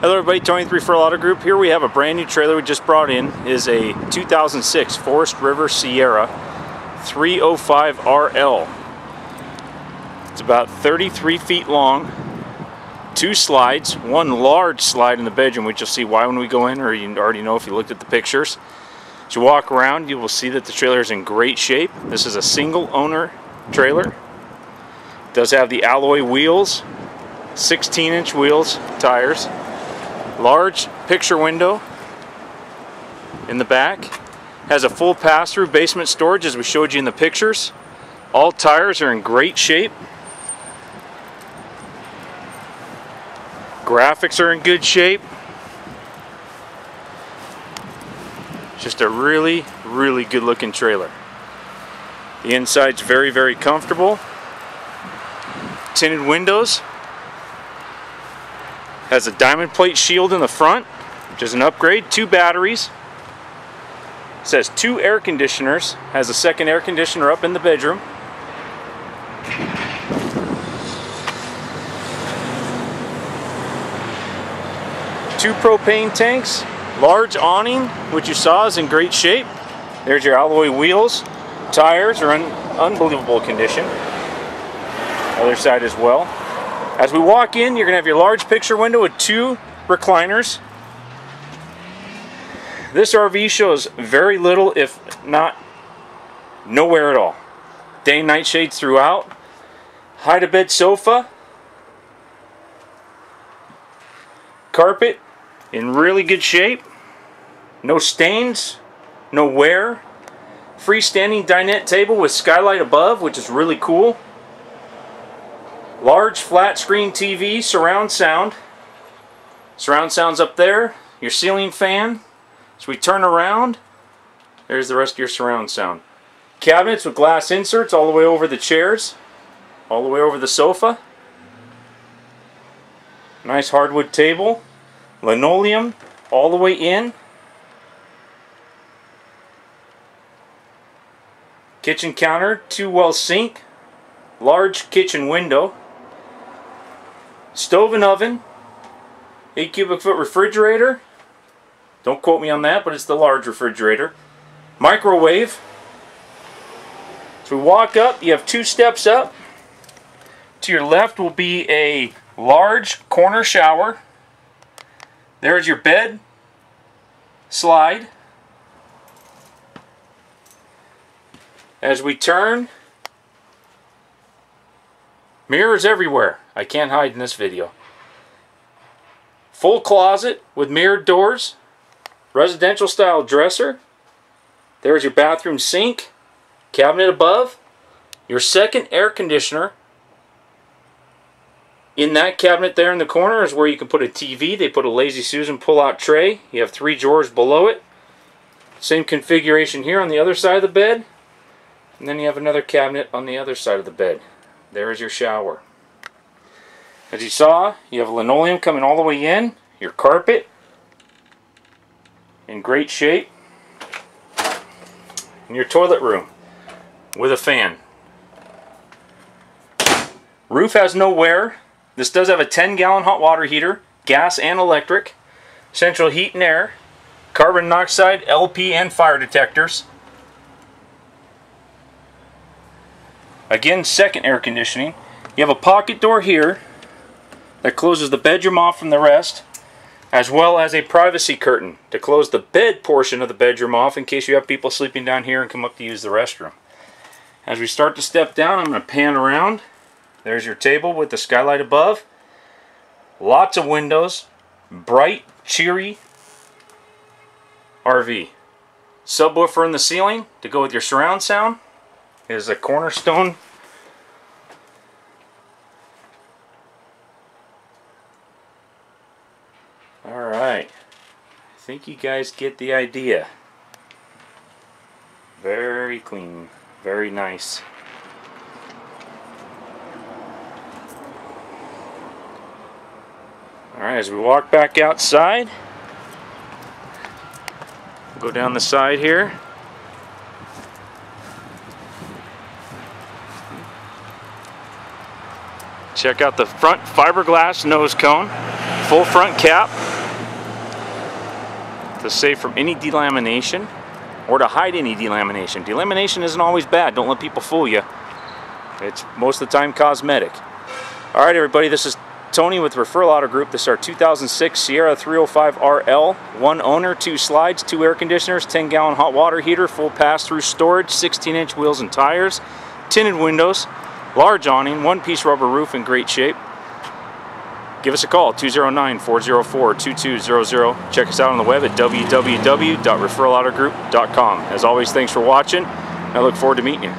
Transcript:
Hello everybody, Tony Referral Auto Group. Here we have a brand new trailer we just brought in. It is a 2006 Forest River Sierra 305RL. It's about 33 feet long, two slides, one large slide in the bedroom, which you'll see why when we go in, or you already know if you looked at the pictures. As you walk around, you will see that the trailer is in great shape. This is a single owner trailer. It does have the alloy wheels, 16 inch wheels, tires. Large picture window in the back. Has a full pass-through basement storage as we showed you in the pictures. All tires are in great shape. Graphics are in good shape. Just a really, really good looking trailer. The inside's very, very comfortable. Tinted windows. Has a diamond plate shield in the front, which is an upgrade. Two batteries. It says two air conditioners. Has a second air conditioner up in the bedroom. Two propane tanks. Large awning, which you saw is in great shape. There's your alloy wheels. Tires are in unbelievable condition. Other side as well. As we walk in, you're going to have your large picture window with two recliners. This RV shows very little, if not nowhere at all. Day and night shades throughout. Hide a bed sofa. Carpet in really good shape. No stains, no wear. Freestanding dinette table with skylight above, which is really cool. Large flat screen TV, surround sound. Surround sound's up there. Your ceiling fan. As we turn around, there's the rest of your surround sound. Cabinets with glass inserts all the way over the chairs, all the way over the sofa. Nice hardwood table. Linoleum all the way in. Kitchen counter, two well sink, large kitchen window. Stove and oven. 8 cubic foot refrigerator. Don't quote me on that, but it's the large refrigerator. Microwave. So we walk up, you have two steps up. To your left will be a large corner shower. There's your bed, slide. As we turn, mirrors everywhere. I can't hide in this video. Full closet with mirrored doors. Residential style dresser. There's your bathroom sink. Cabinet above. Your second air conditioner. In that cabinet there in the corner is where you can put a TV. They put a Lazy Susan pull-out tray. You have three drawers below it. Same configuration here on the other side of the bed. And then you have another cabinet on the other side of the bed. There is your shower. As you saw, you have linoleum coming all the way in, your carpet in great shape, and your toilet room with a fan. Roof has no wear. This does have a 10 gallon hot water heater, gas and electric, central heat and air, carbon monoxide, LP and fire detectors. Again, second air conditioning. You have a pocket door here that closes the bedroom off from the rest, as well as a privacy curtain to close the bed portion of the bedroom off in case you have people sleeping down here and come up to use the restroom. As we start to step down, I'm going to pan around. There's your table with the skylight above. Lots of windows. Bright, cheery RV. Subwoofer in the ceiling to go with your surround sound is a cornerstone Alright, I think you guys get the idea. Very clean, very nice. Alright, as we walk back outside, go down the side here. Check out the front fiberglass nose cone, full front cap. To save from any delamination or to hide any delamination. Delamination isn't always bad. Don't let people fool you. It's most of the time cosmetic. All right, everybody, this is Tony with Referral Auto Group. This is our 2006 Sierra 305 RL. One owner, two slides, two air conditioners, 10 gallon hot water heater, full pass through storage, 16 inch wheels and tires, tinted windows, large awning, one piece rubber roof in great shape. Give us a call, 209-404-2200. Check us out on the web at www.referralautogroup.com. As always, thanks for watching. I look forward to meeting you.